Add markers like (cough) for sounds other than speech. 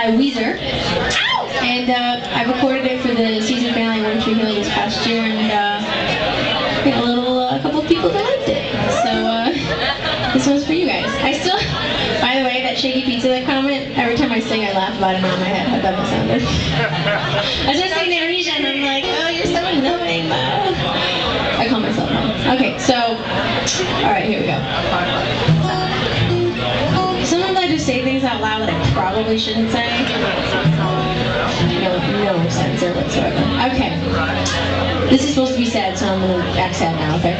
by Weezer. And uh, I recorded it for the season finale One Tree Hill this past year, and uh, we had a little, uh, a couple people that liked it. So uh, (laughs) this one's for you guys. I still, (laughs) by the way, that shaky pizza that comment. Every time I sing, I laugh about it now in my head. How dumb it sounded. I was just and I'm like, oh, you're so annoying, Mo. I call myself Mo. Okay, so, all right, here we go. Sometimes I just say things out loud probably shouldn't say. No, no censor whatsoever. Okay. This is supposed to be sad, so I'm gonna act sad now, okay?